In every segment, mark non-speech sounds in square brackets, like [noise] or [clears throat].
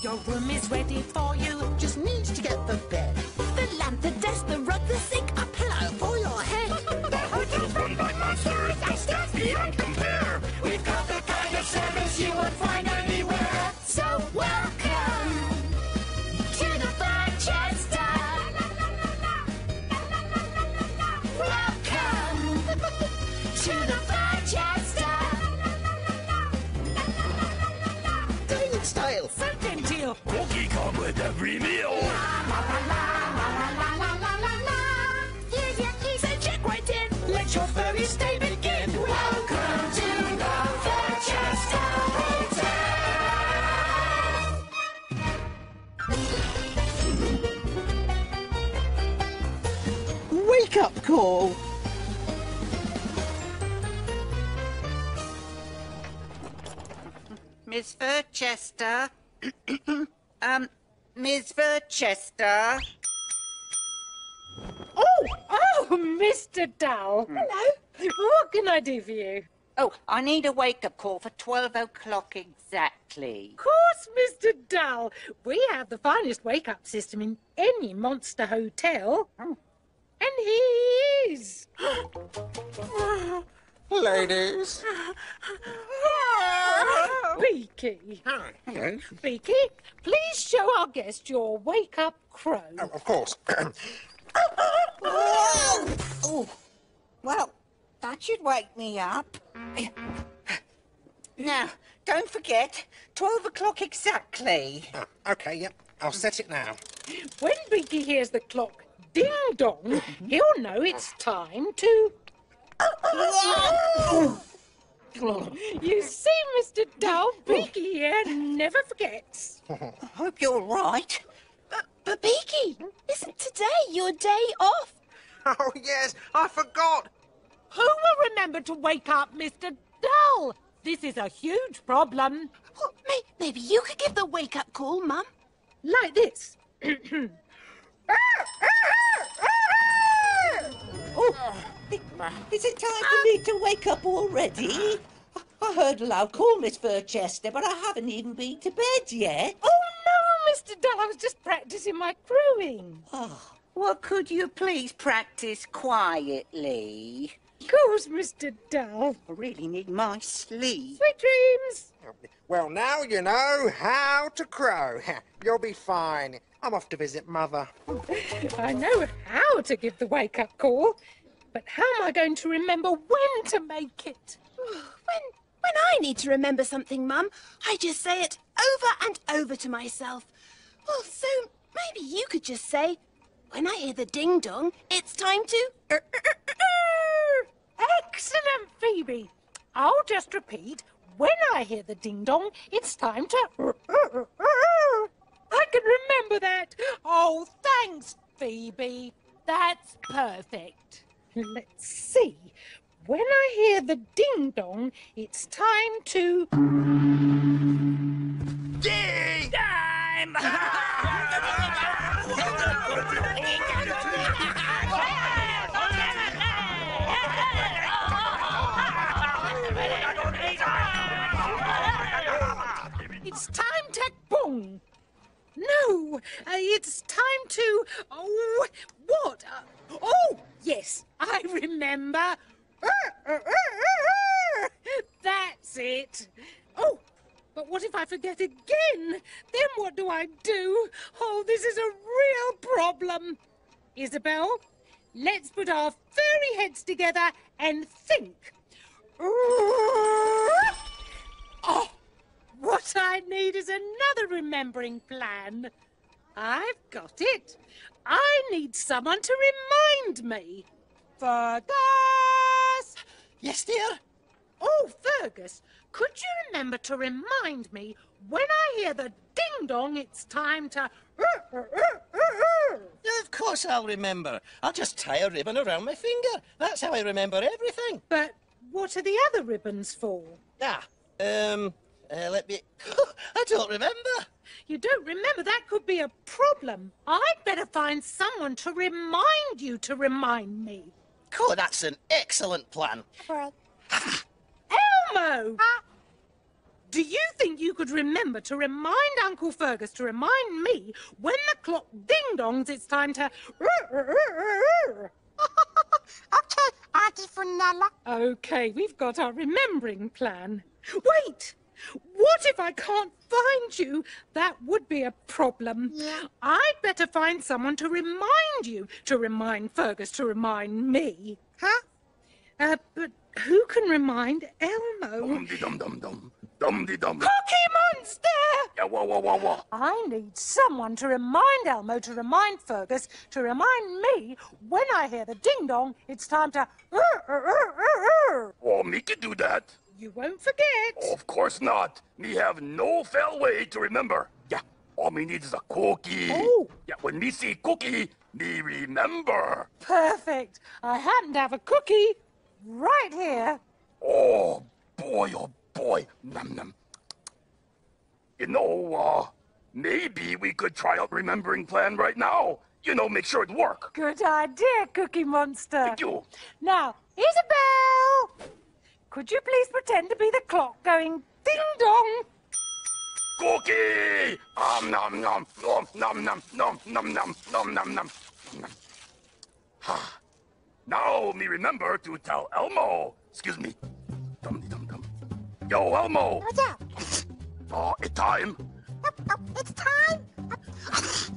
Your room is ready for you. Just need to get the bed. The lamp, the desk, the rug, the sink, a pillow for your head. [laughs] The hotel's run by monsters, beyond style. So genteel. Cookie come with every meal. Here's your key, so check right in. Let your furry stay begin. Welcome to the Furchester Hotel. Wake up call. Miss Furchester. [clears throat] um, Miss Furchester. Oh, oh, Mr. Dowell. Hello. What can I do for you? Oh, I need a wake-up call for 12 o'clock exactly. Of course, Mr. Dowell. We have the finest wake-up system in any monster hotel. And he is. [gasps] [gasps] [gasps] [laughs] Ladies. Beaky. Hi. Hello. Beaky, please show our guest your wake-up crow. Oh, of course. [clears throat] Oh, well, that should wake me up. Now, don't forget, 12 o'clock exactly. Ah, okay, yep. I'll set it now. When Beaky hears the clock ding dong, he'll know it's time to. You see, Mr. Dowell, Beaky here never forgets. I hope you're right. But, but Beaky, isn't today your day off? [laughs] Oh, yes. I forgot. Who will remember to wake up Mr. Dowell? This is a huge problem. Well, may, maybe you could give the wake-up call, Mum. Like this. [clears throat] [laughs] Oh, is it time for me to wake up already? I heard a loud call, Miss Furchester, but I haven't even been to bed yet. Oh no, Mr. Dowell, I was just practicing my crowing. Oh, ah. Well, could you please practice quietly? Of course, Mr. Dowell. I really need my sleep. Sweet dreams. well, now you know how to crow. [laughs] You'll be fine. I'm off to visit Mother. [laughs] I know how to give the wake up call, but how am I going to remember when to make it? [sighs] When when I need to remember something, Mum, I just say it over and over to myself. Well, so maybe you could just say, when I hear the ding dong, it's time to. [laughs] Excellent, Phoebe. I'll just repeat when I hear the ding dong, it's time to. [laughs] I can remember that. Oh, thanks, Phoebe. That's perfect. Let's see. When I hear the ding dong, it's time to. Ding! Time! [laughs] It's time to bong. No, uh, it's time to. Oh, what? Uh, oh, yes, I remember. That's it. Oh, but what if I forget again? Then what do I do? Oh, this is a real problem. Isabel, let's put our furry heads together and think. Oh, what I need is another remembering plan. I've got it. I need someone to remind me. Furgus! yes, dear. Oh, Furgus, could you remember to remind me when I hear the ding dong, it's time to. [laughs] Of course I'll remember. I'll just tie a ribbon around my finger. That's how I remember everything. But what are the other ribbons for? Ah, um, uh, let me. [laughs] I don't remember. You don't remember? That could be a problem. I'd better find someone to remind you to remind me. Oh, that's an excellent plan. [laughs] Elmo! Do you think you could remember to remind Uncle Furgus to remind me when the clock ding dongs it's time to. [laughs] Okay, Auntie Funella. Okay, we've got our remembering plan. Wait! What if I can't find you? That would be a problem. Yeah. I'd better find someone to remind you, to remind Furgus to remind me. Huh? Uh, but who can remind Elmo? Dum de dum dum dum. Dum de dum. Cookie Monster! Yeah, wah wah wah wah. I need someone to remind Elmo to remind Furgus to remind me when I hear the ding dong, it's time to. Uh, uh, uh, oh, me can do that. You won't forget. Of course not. Me have no fell way to remember. Yeah, all me needs is a cookie. Oh. Yeah, when me see cookie, me remember. Perfect. I happen to have a cookie right here. Oh, boy, oh, boy. Num num. You know, uh, maybe we could try out remembering plan right now. You know, make sure it work. Good idea, Cookie Monster. Thank you. Now, Isabel! Could you please pretend to be the clock going ding dong? Cookie! Um, nom nom nom nom nom nom nom nom nom nom nom. nom. Ha. Now me remember to tell Elmo. Excuse me. Dum dum dum. Yo, Elmo. What's up? Oh, it time. Oh, oh, it's time.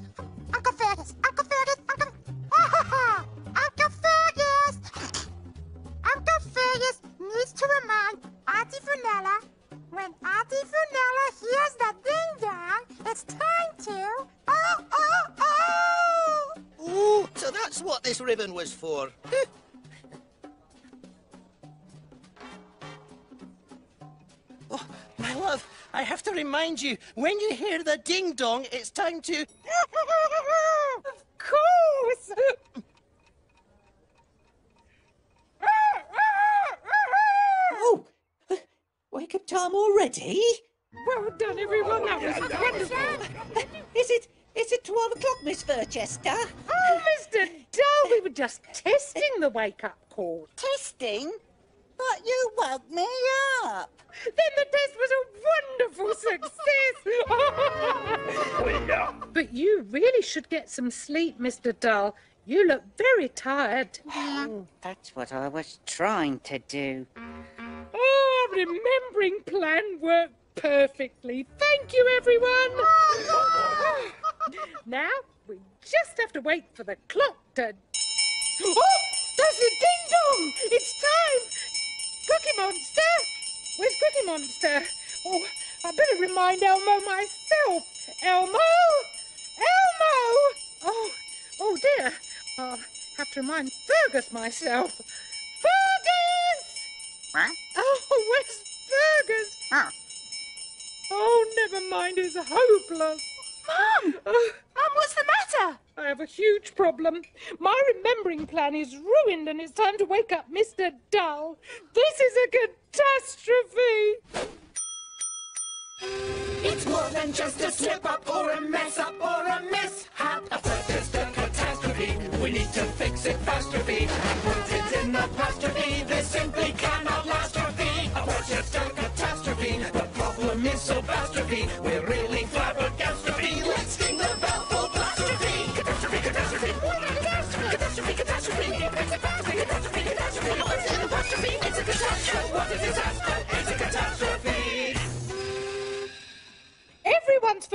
Ribbon was for. [laughs] oh, my love, I have to remind you, when you hear the ding dong, it's time to. [laughs] Of course! [laughs] Oh, wake up time already? Well done, everyone. That was wonderful. Is it? Is it twelve o'clock, Miss Furchester? Oh, Mr. Dull, we were just testing the wake-up call. Testing? But you woke me up. Then the test was a wonderful [laughs] success. [laughs] Oh, but you really should get some sleep, Mr. Dull. You look very tired. That's what I was trying to do. Oh, our remembering plan worked perfectly. Thank you, everyone. Oh, [laughs] now we just have to wait for the clock to. Oh, there's the ding dong! It's time. Cookie Monster, where's Cookie Monster? Oh, I better remind Elmo myself. Elmo, Elmo. Oh, oh dear. I'll have to remind Furgus myself. Furgus! Huh? Oh, where's Furgus? Huh? Oh, never mind, it's hopeless. Mum! Mum, what's the matter? I have a huge problem. My remembering plan is ruined and it's time to wake up Mr. Dull. This is a catastrophe. It's more than just a slip up or a mess up or a mishap. A threat a catastrophe. We need to fix it faster-fee. Once it's in the apostrophe, this simply cannot last or. A threat just a catastrophe. The problem is so vastrophe. We're really flabbergastrophie.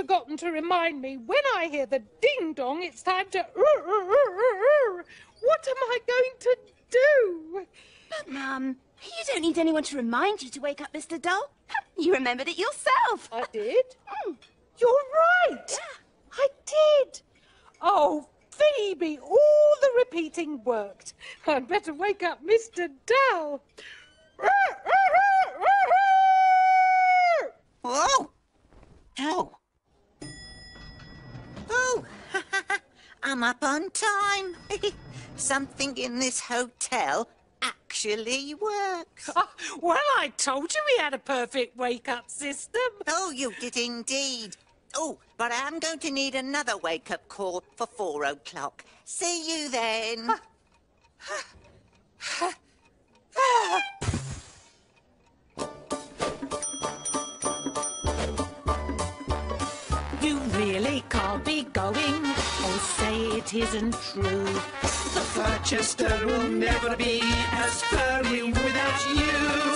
Forgotten to remind me when I hear the ding dong, it's time to. What am I going to do? But, Mum, you don't need anyone to remind you to wake up Mr. Dull. [laughs] You remembered it yourself. I did? Mm. You're right. I did. Oh, Phoebe, all the repeating worked. I'd better wake up Mr. Dull. [laughs] I'm up on time. Something in this hotel actually works. Ah, well, I told you we had a perfect wake up system. Oh, you did indeed. Oh, but I am going to need another wake up call for four o'clock. See you then. It isn't true. The Furchester will never be as furry without you.